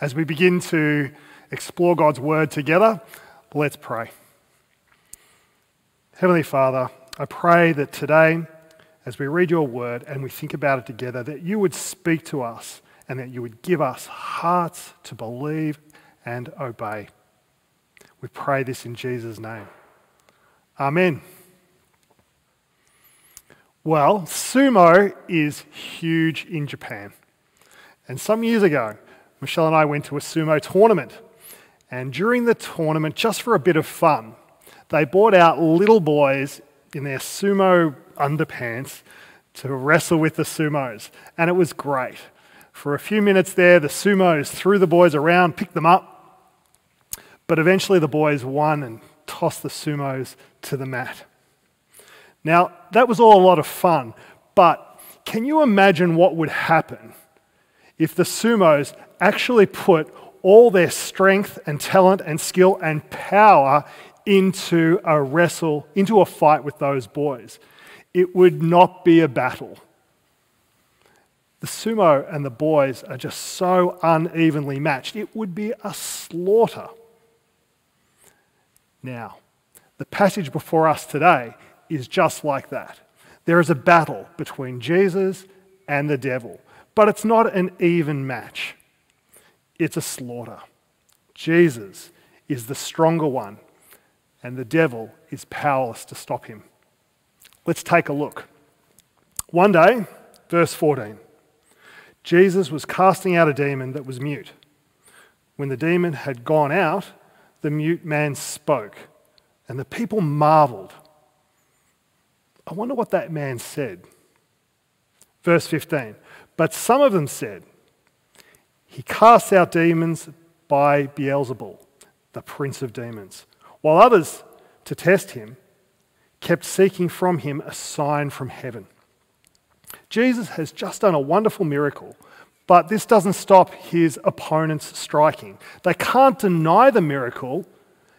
As we begin to explore God's Word together, let's pray. Heavenly Father, I pray that today, as we read your Word and we think about it together, that you would speak to us and that you would give us hearts to believe and obey. We pray this in Jesus' name. Amen. Well, sumo is huge in Japan. And some years ago, Michelle and I went to a sumo tournament. And during the tournament, just for a bit of fun, they brought out little boys in their sumo underpants to wrestle with the sumos. And it was great. For a few minutes there, the sumos threw the boys around, picked them up. But eventually the boys won and tossed the sumos to the mat. Now, that was all a lot of fun, but can you imagine what would happen if the sumos actually put all their strength and talent and skill and power into a wrestle, into a fight with those boys. It would not be a battle. The sumo and the boys are just so unevenly matched. It would be a slaughter. Now, the passage before us today is just like that. There is a battle between Jesus and the devil, but it's not an even match it's a slaughter. Jesus is the stronger one, and the devil is powerless to stop him. Let's take a look. One day, verse 14, Jesus was casting out a demon that was mute. When the demon had gone out, the mute man spoke, and the people marveled. I wonder what that man said. Verse 15, but some of them said, he casts out demons by Beelzebul, the prince of demons, while others, to test him, kept seeking from him a sign from heaven. Jesus has just done a wonderful miracle, but this doesn't stop his opponents striking. They can't deny the miracle,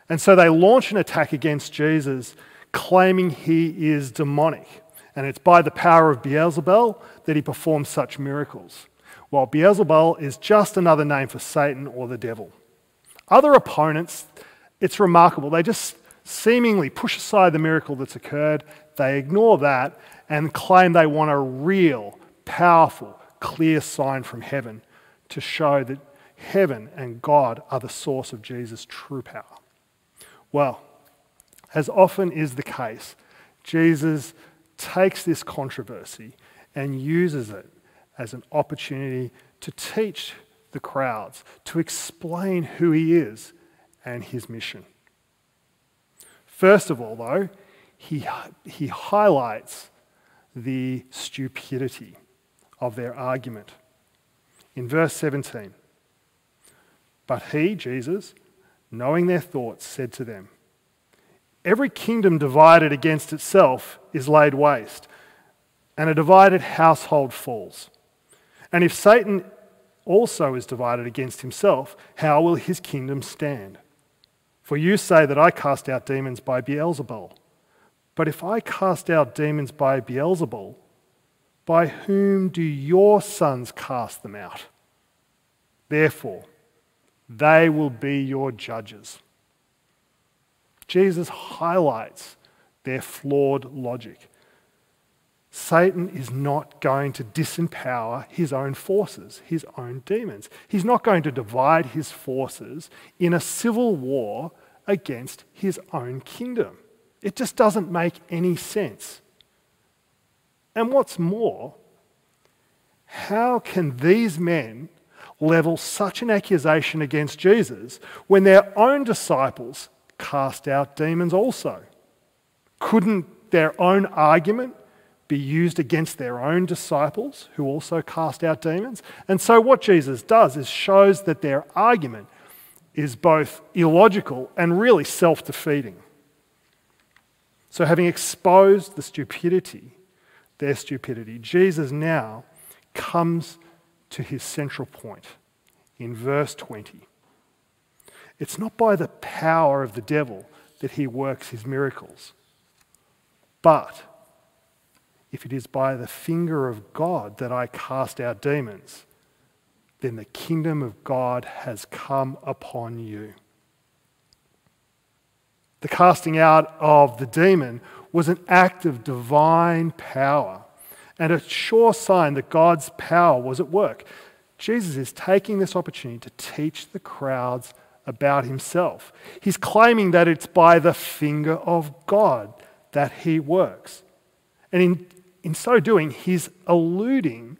and so they launch an attack against Jesus, claiming he is demonic. And it's by the power of Beelzebul that he performs such miracles while Beelzebul is just another name for Satan or the devil. Other opponents, it's remarkable, they just seemingly push aside the miracle that's occurred, they ignore that, and claim they want a real, powerful, clear sign from heaven to show that heaven and God are the source of Jesus' true power. Well, as often is the case, Jesus takes this controversy and uses it as an opportunity to teach the crowds, to explain who he is and his mission. First of all, though, he, he highlights the stupidity of their argument. In verse 17, but he, Jesus, knowing their thoughts, said to them, Every kingdom divided against itself is laid waste, and a divided household falls. And if Satan also is divided against himself, how will his kingdom stand? For you say that I cast out demons by Beelzebul. But if I cast out demons by Beelzebul, by whom do your sons cast them out? Therefore, they will be your judges. Jesus highlights their flawed logic. Satan is not going to disempower his own forces, his own demons. He's not going to divide his forces in a civil war against his own kingdom. It just doesn't make any sense. And what's more, how can these men level such an accusation against Jesus when their own disciples cast out demons also? Couldn't their own argument be used against their own disciples who also cast out demons. And so, what Jesus does is shows that their argument is both illogical and really self defeating. So, having exposed the stupidity, their stupidity, Jesus now comes to his central point in verse 20. It's not by the power of the devil that he works his miracles, but if it is by the finger of God that I cast out demons, then the kingdom of God has come upon you. The casting out of the demon was an act of divine power and a sure sign that God's power was at work. Jesus is taking this opportunity to teach the crowds about himself. He's claiming that it's by the finger of God that he works. And in, in so doing, he's alluding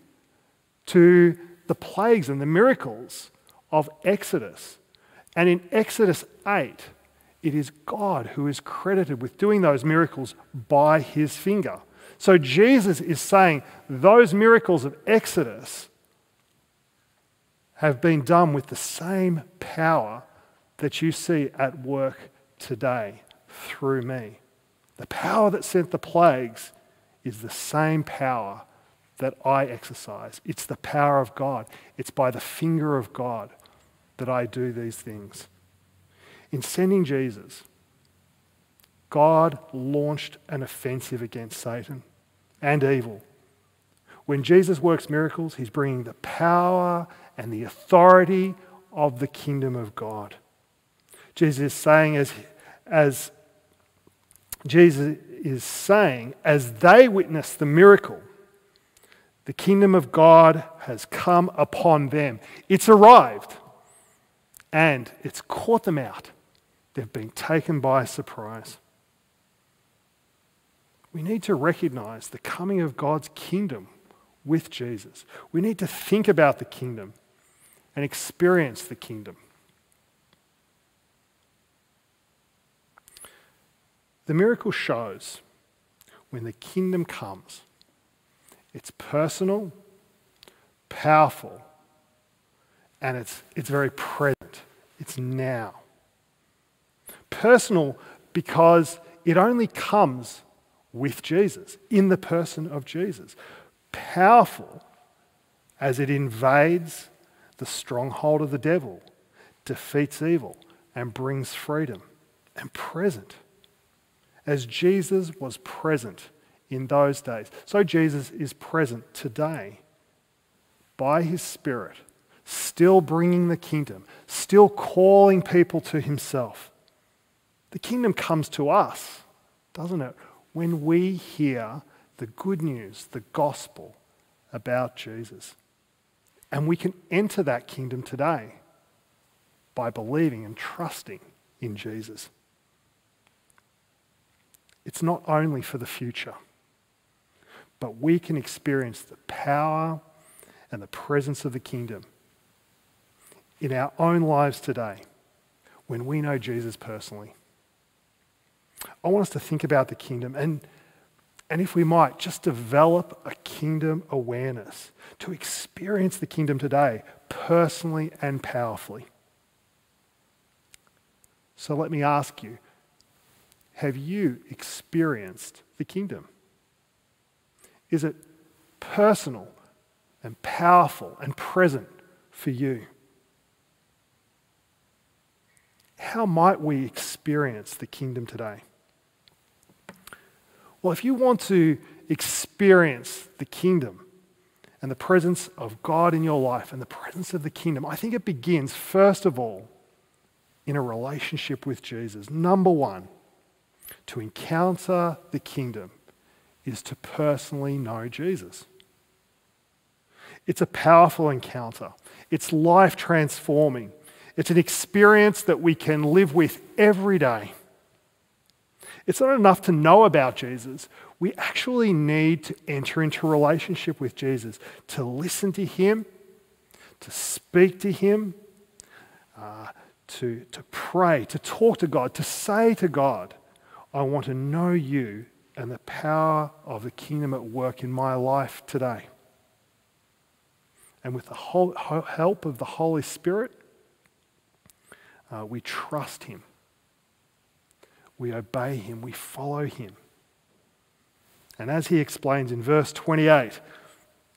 to the plagues and the miracles of Exodus. And in Exodus 8, it is God who is credited with doing those miracles by his finger. So Jesus is saying those miracles of Exodus have been done with the same power that you see at work today through me. The power that sent the plagues is the same power that I exercise. It's the power of God. It's by the finger of God that I do these things. In sending Jesus, God launched an offensive against Satan and evil. When Jesus works miracles, he's bringing the power and the authority of the kingdom of God. Jesus is saying, as, as Jesus is saying, as they witness the miracle, the kingdom of God has come upon them. It's arrived and it's caught them out. They've been taken by surprise. We need to recognize the coming of God's kingdom with Jesus. We need to think about the kingdom and experience the kingdom. The miracle shows when the kingdom comes, it's personal, powerful, and it's, it's very present. It's now. Personal because it only comes with Jesus, in the person of Jesus. Powerful as it invades the stronghold of the devil, defeats evil, and brings freedom. And present as Jesus was present in those days, so Jesus is present today by his Spirit, still bringing the kingdom, still calling people to himself. The kingdom comes to us, doesn't it? When we hear the good news, the gospel about Jesus. And we can enter that kingdom today by believing and trusting in Jesus. It's not only for the future, but we can experience the power and the presence of the kingdom in our own lives today when we know Jesus personally. I want us to think about the kingdom and, and if we might, just develop a kingdom awareness to experience the kingdom today personally and powerfully. So let me ask you have you experienced the kingdom? Is it personal and powerful and present for you? How might we experience the kingdom today? Well, if you want to experience the kingdom and the presence of God in your life and the presence of the kingdom, I think it begins, first of all, in a relationship with Jesus. Number one, to encounter the kingdom is to personally know Jesus. It's a powerful encounter. It's life transforming. It's an experience that we can live with every day. It's not enough to know about Jesus. We actually need to enter into relationship with Jesus, to listen to Him, to speak to Him, uh, to, to pray, to talk to God, to say to God, I want to know you and the power of the kingdom at work in my life today. And with the whole, help of the Holy Spirit, uh, we trust Him. We obey Him. We follow Him. And as He explains in verse 28,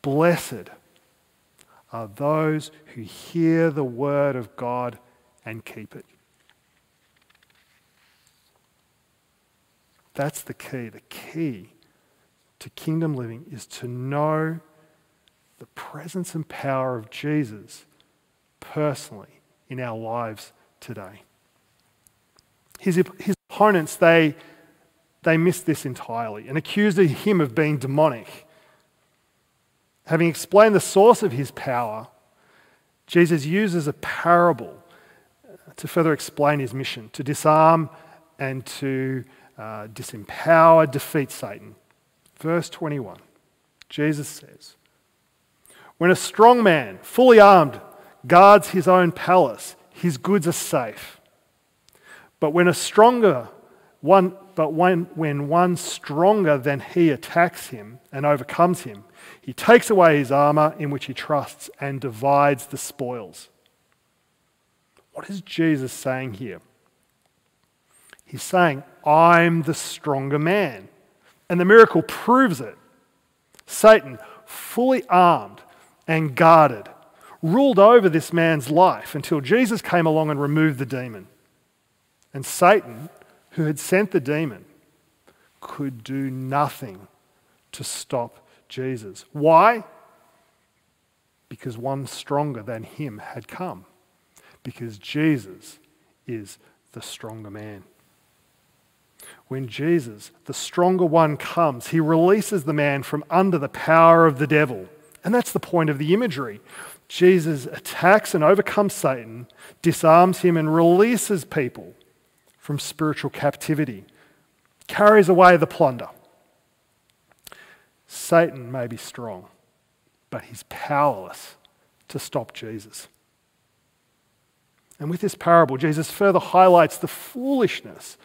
blessed are those who hear the word of God and keep it. That's the key. The key to kingdom living is to know the presence and power of Jesus personally in our lives today. His, his opponents, they, they missed this entirely and accused him of being demonic. Having explained the source of his power, Jesus uses a parable to further explain his mission to disarm and to uh, disempower, defeat Satan. Verse 21, Jesus says, When a strong man, fully armed, guards his own palace, his goods are safe. But when a stronger one, but when, when one stronger than he attacks him and overcomes him, he takes away his armor in which he trusts and divides the spoils. What is Jesus saying here? He's saying, I'm the stronger man. And the miracle proves it. Satan, fully armed and guarded, ruled over this man's life until Jesus came along and removed the demon. And Satan, who had sent the demon, could do nothing to stop Jesus. Why? Because one stronger than him had come. Because Jesus is the stronger man. When Jesus, the stronger one, comes, he releases the man from under the power of the devil. And that's the point of the imagery. Jesus attacks and overcomes Satan, disarms him, and releases people from spiritual captivity, carries away the plunder. Satan may be strong, but he's powerless to stop Jesus. And with this parable, Jesus further highlights the foolishness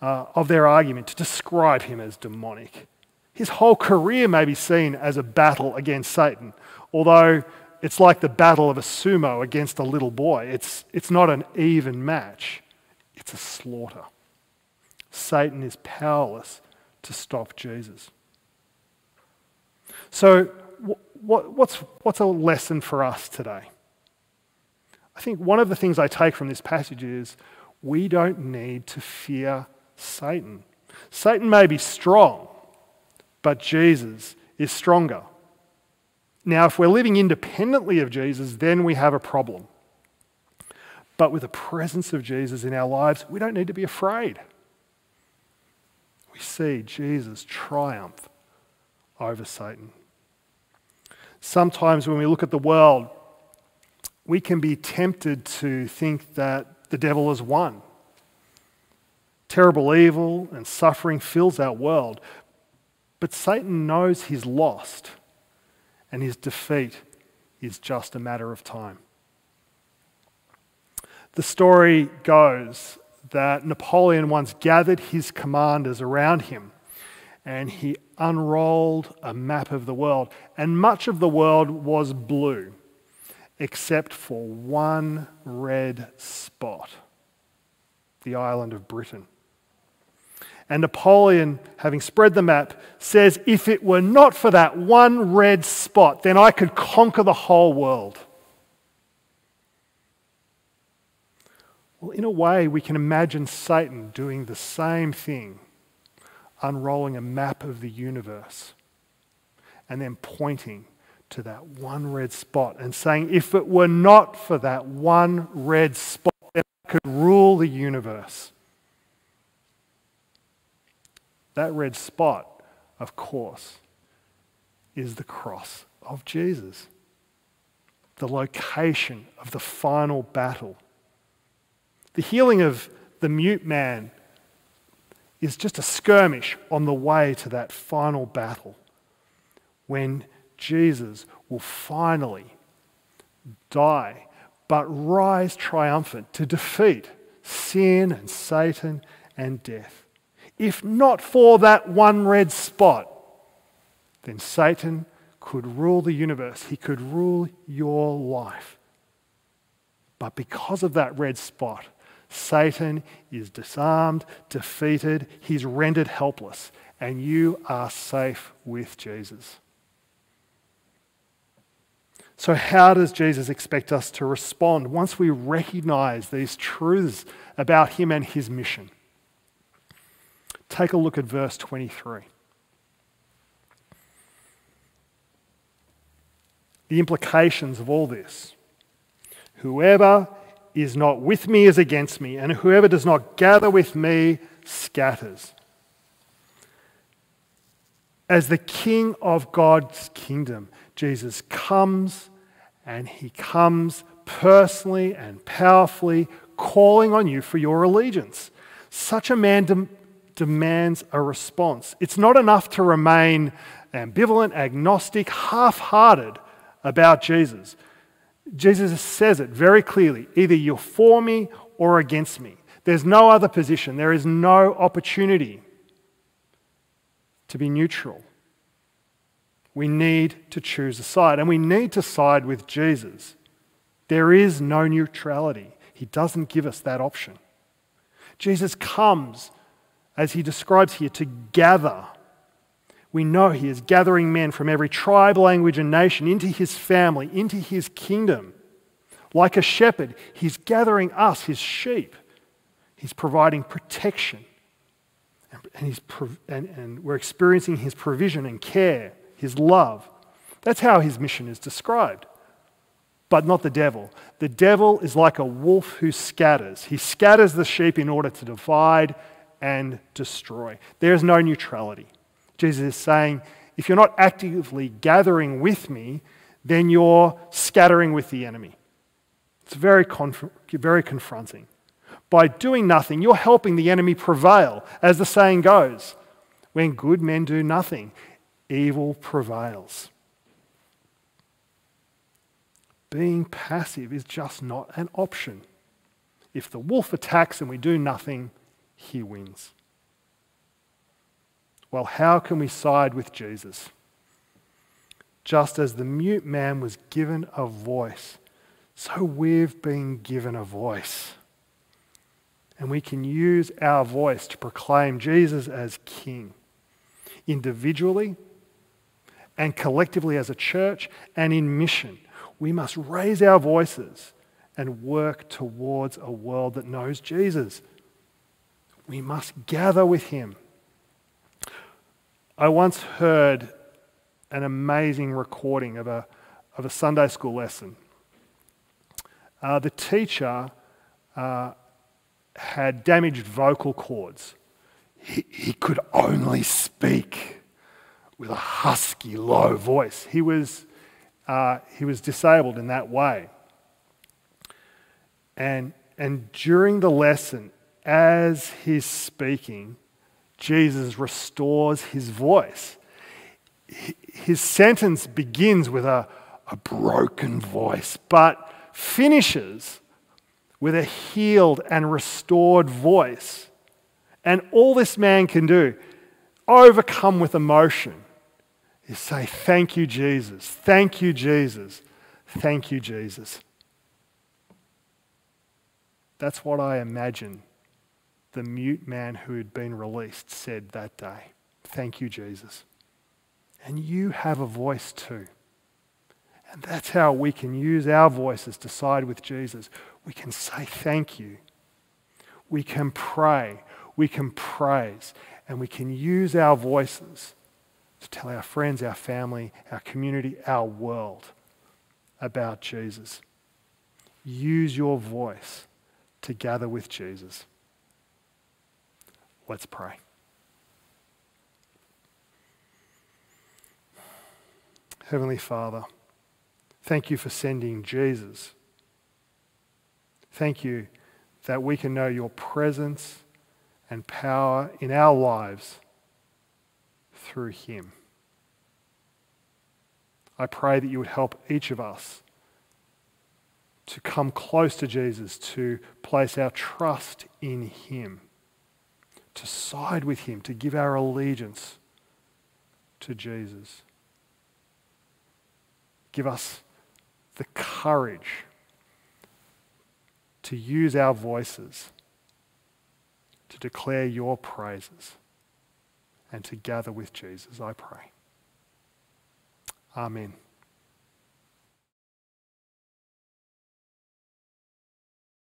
uh, of their argument to describe him as demonic. His whole career may be seen as a battle against Satan, although it's like the battle of a sumo against a little boy. It's, it's not an even match, it's a slaughter. Satan is powerless to stop Jesus. So, what, what's, what's a lesson for us today? I think one of the things I take from this passage is we don't need to fear Satan. Satan may be strong, but Jesus is stronger. Now, if we're living independently of Jesus, then we have a problem. But with the presence of Jesus in our lives, we don't need to be afraid. We see Jesus triumph over Satan. Sometimes when we look at the world, we can be tempted to think that the devil has won. Terrible evil and suffering fills our world, but Satan knows he's lost, and his defeat is just a matter of time. The story goes that Napoleon once gathered his commanders around him and he unrolled a map of the world. And much of the world was blue, except for one red spot the island of Britain. And Napoleon, having spread the map, says, If it were not for that one red spot, then I could conquer the whole world. Well, in a way, we can imagine Satan doing the same thing unrolling a map of the universe and then pointing to that one red spot and saying, if it were not for that one red spot, then I could rule the universe. That red spot, of course, is the cross of Jesus, the location of the final battle. The healing of the mute man is just a skirmish on the way to that final battle when Jesus will finally die but rise triumphant to defeat sin and Satan and death. If not for that one red spot, then Satan could rule the universe, he could rule your life. But because of that red spot, Satan is disarmed, defeated, he's rendered helpless, and you are safe with Jesus. So, how does Jesus expect us to respond once we recognize these truths about him and his mission? Take a look at verse 23. The implications of all this. Whoever is not with me is against me, and whoever does not gather with me scatters. As the king of God's kingdom, Jesus comes and he comes personally and powerfully calling on you for your allegiance. Such a man demands a response. It's not enough to remain ambivalent, agnostic, half hearted about Jesus. Jesus says it very clearly either you're for me or against me. There's no other position, there is no opportunity to be neutral. We need to choose a side, and we need to side with Jesus. There is no neutrality. He doesn't give us that option. Jesus comes, as he describes here, to gather. We know he is gathering men from every tribe, language, and nation into his family, into his kingdom. Like a shepherd, he's gathering us, his sheep. He's providing protection. And, he's, and, and we're experiencing his provision and care his love. That's how his mission is described. But not the devil. The devil is like a wolf who scatters. He scatters the sheep in order to divide and destroy. There's no neutrality. Jesus is saying, if you're not actively gathering with me, then you're scattering with the enemy. It's very, conf- very confronting. By doing nothing, you're helping the enemy prevail, as the saying goes. When good men do nothing, evil prevails. Being passive is just not an option. If the wolf attacks and we do nothing, he wins. Well, how can we side with Jesus? Just as the mute man was given a voice, so we've been given a voice. And we can use our voice to proclaim Jesus as King, individually and collectively as a church and in mission. We must raise our voices and work towards a world that knows Jesus. We must gather with him. I once heard an amazing recording of a, of a Sunday school lesson. Uh, the teacher uh, had damaged vocal cords. He, he could only speak with a husky, low voice. He was, uh, he was disabled in that way. And, and during the lesson, as he's speaking, Jesus restores his voice. His sentence begins with a, a broken voice, but finishes with a healed and restored voice. And all this man can do, overcome with emotion, is say, Thank you, Jesus. Thank you, Jesus. Thank you, Jesus. That's what I imagine the mute man who had been released said that day. Thank you, Jesus. And you have a voice too. And that's how we can use our voices to side with Jesus. We can say thank you. We can pray. We can praise. And we can use our voices to tell our friends, our family, our community, our world about Jesus. Use your voice to gather with Jesus. Let's pray. Heavenly Father, thank you for sending Jesus. Thank you that we can know your presence and power in our lives through him. I pray that you would help each of us to come close to Jesus, to place our trust in him, to side with him, to give our allegiance to Jesus. Give us the courage to use our voices to declare your praises and to gather with Jesus, I pray. Amen.